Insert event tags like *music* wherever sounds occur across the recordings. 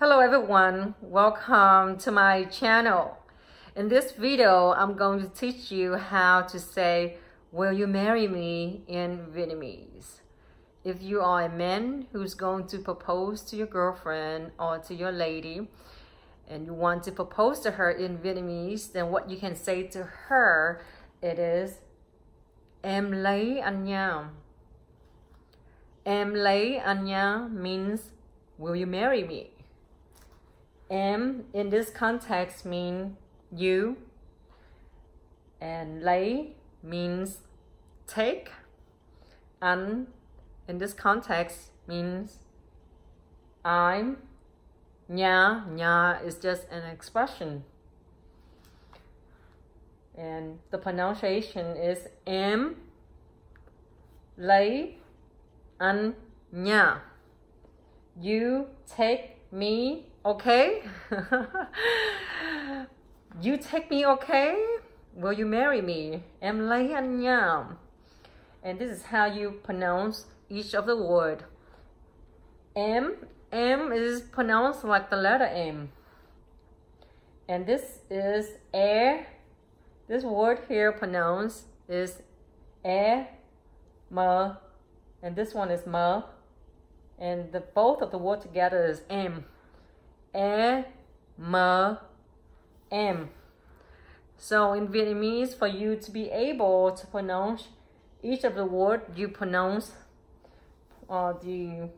Hello everyone, welcome to my channel. In this video, I'm going to teach you how to say, will you marry me in Vietnamese. If you are a man who's going to propose to your girlfriend or to your lady, and you want to propose to her in Vietnamese, then what you can say to her, it is, Em lấy anh nha. Em lấy anh nha means, will you marry me? Em in this context mean you and lấy means take and in this context means I'm Nha, nha is just an expression. And the pronunciation is M lấy and nha. You take me, okay? *laughs* you take me, okay? Will you marry me? Lấy. And this is how you pronounce each of the word. M, M is pronounced like the letter M. And this is air. This word here pronounced is air, ma, and this one is ma. And the both of the word together is M. Ma, M. So in Vietnamese, for you to be able to pronounce each of the word, you pronounce uh, the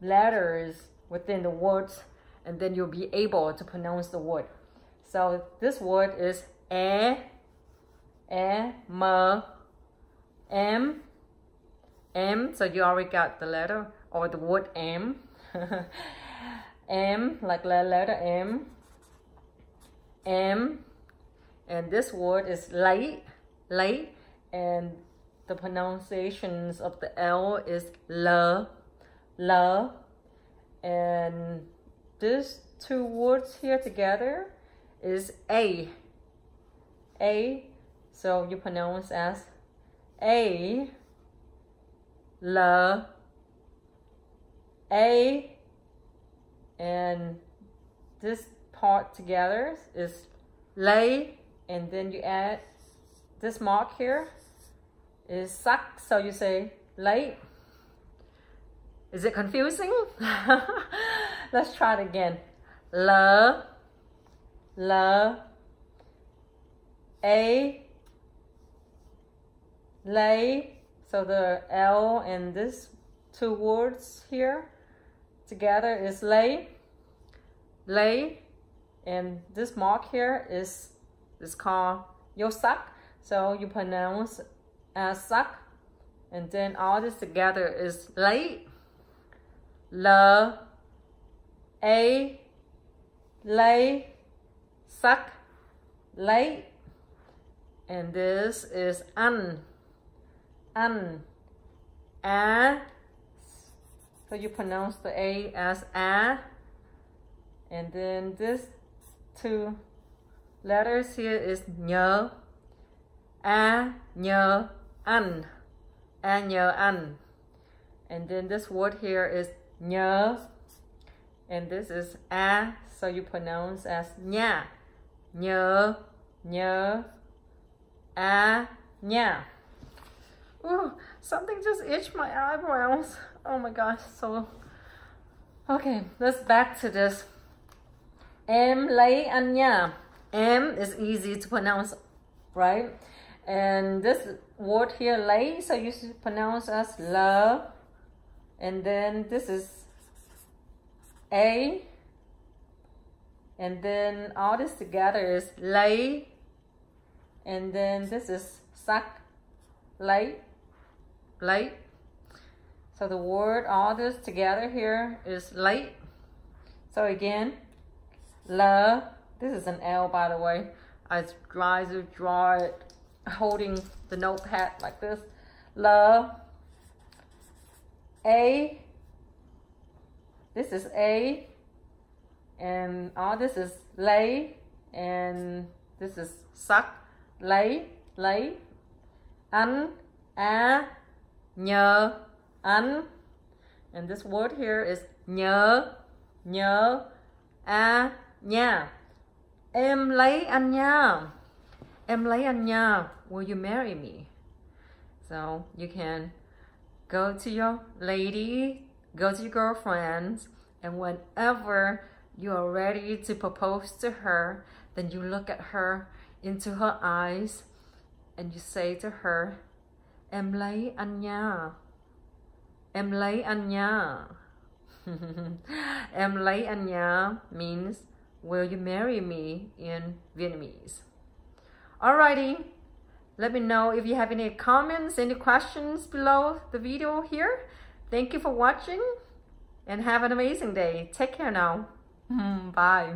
letters within the words, and then you'll be able to pronounce the word. So this word is e, e, m, m, m. So you already got the letter or the word m. *laughs* m, like the letter m. M. And this word is late, late. And the pronunciations of the L is L, L. And these two words here together is A, A. So you pronounce as A, L, A. And this part together is lay. And then you add this mark here is suck. So you say lay Is it confusing? *laughs* Let's try it again. L, L, A, lay. So the L and this two words here together is lay, lay. And this mark here is, is called yo suck. So you pronounce as suck. And then all this together is lay, la, a, lay, suck, lay. And this is an, an, a. So you pronounce the A as a. And then this two letters here is nhớ, a, nhớ, ăn, a nhớ ăn. And then this word here is nhớ. And this is a, so you pronounce as nha. Nhớ, nhớ, a, nha. Ooh, something just itched my eyebrows. Oh my gosh, so... Okay, let's back to this. M lấy anh nha. M is easy to pronounce, right? And this word here, lay, so you should pronounce as love and then this is A and then all this together is lay and then this is suck lay lay so the word all this together here is late so again la this is an L by the way I try to draw it holding the notepad like this la a. This is A. And all this is lay. And this is suck. Lấy. Lấy. Ăn. A. Nhờ. Ăn. And this word here is nhớ. nhớ à nha em lấy anh nha em lấy anh nha will you marry me so you can go to your lady go to your girlfriend, and whenever you are ready to propose to her then you look at her into her eyes and you say to her em lấy anh nha em lấy anh nha. *laughs* Em lấy anh nha means will you marry me in Vietnamese? Alrighty let me know if you have any comments any questions below the video here. Thank you for watching and have an amazing day. Take care now. *laughs* Bye